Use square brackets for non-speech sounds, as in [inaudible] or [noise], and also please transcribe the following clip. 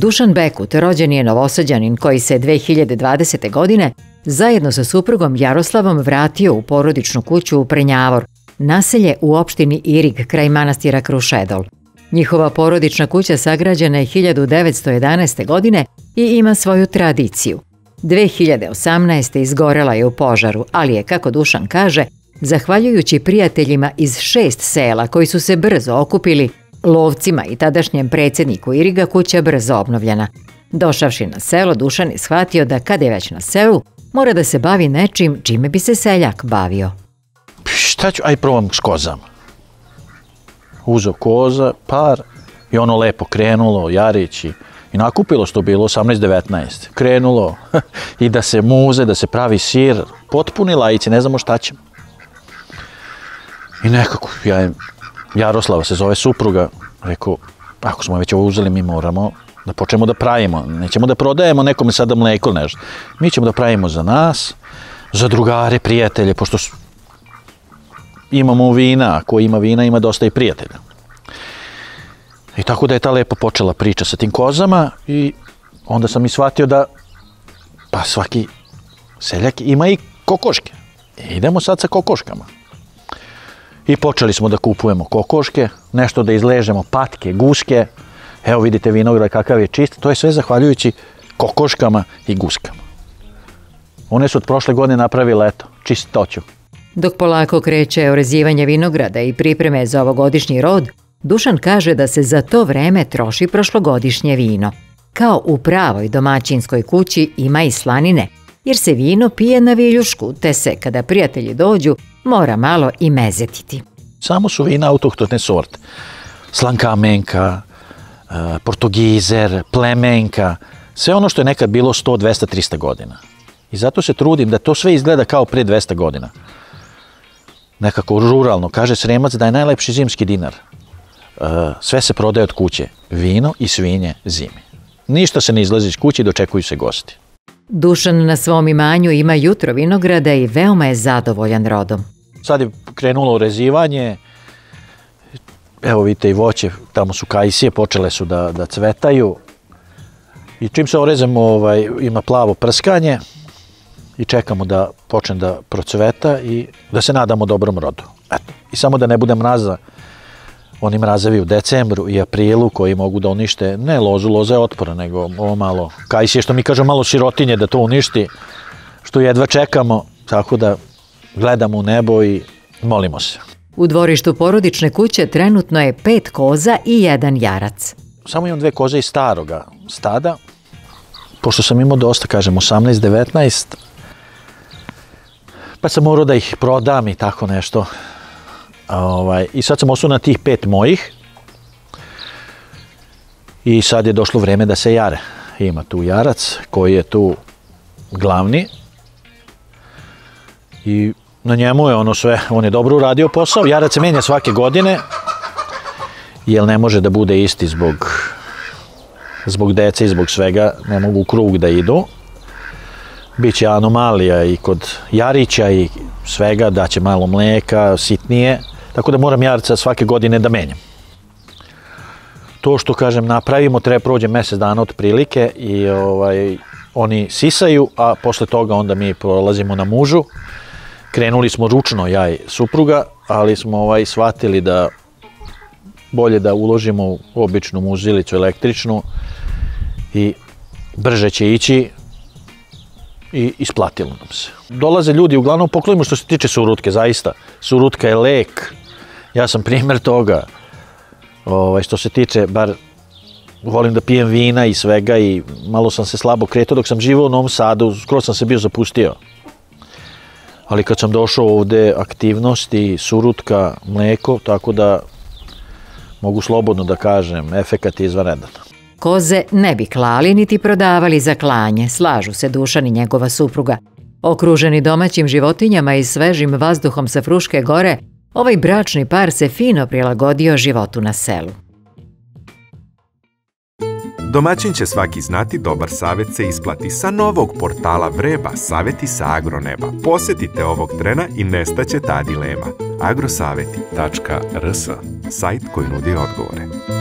Dušan Bekut rođen je novosađanin koji se 2020. godine zajedno sa suprugom Jaroslavom vratio u porodičnu kuću u Prenjavor, naselje u opštini Irig kraj manastira Krušedol. Njihova porodična kuća sagrađena je 1911. godine i ima svoju tradiciju. 2018. izgorela je u požaru, ali je, kako Dušan kaže, zahvaljujući prijateljima iz šest sela koji su se brzo okupili, lovcima i tadašnjem predsjedniku Iriga kuća brzo obnovljena. Došavši na selo, Dušan je shvatio da kad je već na selu, mora da se bavi nečim čime bi se seljak bavio. Šta ću, aj probam s kozama. Uzo koza, par, i ono lepo krenulo, jarići, i nakupilo što bilo 18-19. Krenulo [laughs] i da se muze, da se pravi sir, potpuni lajici, ne znamo šta ćemo. I nekako, ja, Jaroslava se zove supruga, rekao, ako smo već ovo uzeli, mi moramo da počnemo da pravimo. Nećemo da prodajemo nekome sada mleko nešto. Mi ćemo da pravimo za nas, za drugare, prijatelje, pošto imamo vina, ko ima vina ima dosta i prijatelja. I tako da je ta lepo počela priča sa tim kozama i onda sam i shvatio da pa svaki seljak ima i kokoške. I idemo sad sa kokoškama. I počeli smo da kupujemo kokoške, nešto da izležemo, patke, guske. Evo vidite vinograd kakav je čist. To je sve zahvaljujući kokoškama i guskama. One su od prošle godine napravile, eto, čistoću. Dok polako kreće orezivanje vinograda i pripreme za ovogodišnji rod, Dušan kaže da se za to vreme troši prošlogodišnje vino. Kao u pravoj domaćinskoj kući ima i slanine, jer se vino pije na viljušku, te se, kada prijatelji dođu, mora malo i mezetiti. Samo su vina autohtone sorte. Slankamenka, eh, portugizer, plemenka, sve ono što je nekad bilo 100, 200, 300 godina. I zato se trudim da to sve izgleda kao pre 200 godina. Nekako ruralno. Kaže Sremac da je najlepši zimski dinar. Eh, sve se prodaje od kuće. Vino i svinje zimi. Ništa se ne izlazi iz kuće i dočekuju se gosti. Dušan na svom imanju ima jutro vinograda i veoma je zadovoljan rodom. Sad je krenulo urezivanje, evo vidite i voće, tamo su kajsije, počele su da, da cvetaju. I čim se orezemo, ovaj, ima plavo prskanje i čekamo da počne da procveta i da se nadamo dobrom rodu. Eto. I samo da ne bude mraza, oni mrazevi u decembru i aprilu koji mogu da unište ne lozu, loza je otpora, nego ovo malo kajsije, što mi kažemo malo sirotinje da to uništi, što jedva čekamo, tako da gledamo u nebo i molimo se. U dvorištu porodične kuće trenutno je pet koza i jedan jarac. Samo imam dve koze iz staroga stada, pošto sam imao dosta, kažem, 18-19, pa sam morao da ih prodam i tako nešto. Ovaj, I sad sam osuo na tih pet mojih. I sad je došlo vreme da se jare. Ima tu jarac koji je tu glavni. I na njemu je ono sve, on je dobro uradio posao. Jarac se menja svake godine, jer ne može da bude isti zbog zbog dece i zbog svega, ne mogu u krug da idu. Biće anomalija i kod Jarića i svega, daće malo mleka, sitnije, tako da moram Jarca svake godine da menjam. To što, kažem, napravimo, treba prođe mesec dana od prilike i ovaj, oni sisaju, a posle toga onda mi prolazimo na mužu. Krenuli smo ručno, ja i supruga, ali smo ovaj, shvatili da bolje da uložimo u običnu muzilicu električnu i brže će ići i isplatilo nam se. Dolaze ljudi, uglavnom poklonimo što se tiče surutke, zaista. Surutka je lek. Ja sam primjer toga. Ovaj, što se tiče, bar volim da pijem vina i svega i malo sam se slabo kretao dok sam živao u Novom Sadu, skoro sam se bio zapustio. Ali kad sam došao ovde, aktivnosti, surutka, mleko, tako da mogu slobodno da kažem, efekat je izvanredan. Koze ne bi klali niti prodavali za klanje, slažu se Dušan i njegova supruga. Okruženi domaćim životinjama i svežim vazduhom sa Fruške gore, ovaj bračni par se fino prilagodio životu na selu. Domaćin će svaki znati dobar savjet se isplati sa novog portala Vreba Saveti sa Agroneba. Posetite ovog trena i nestaće ta dilema. agrosaveti.rs Sajt koji nudi odgovore.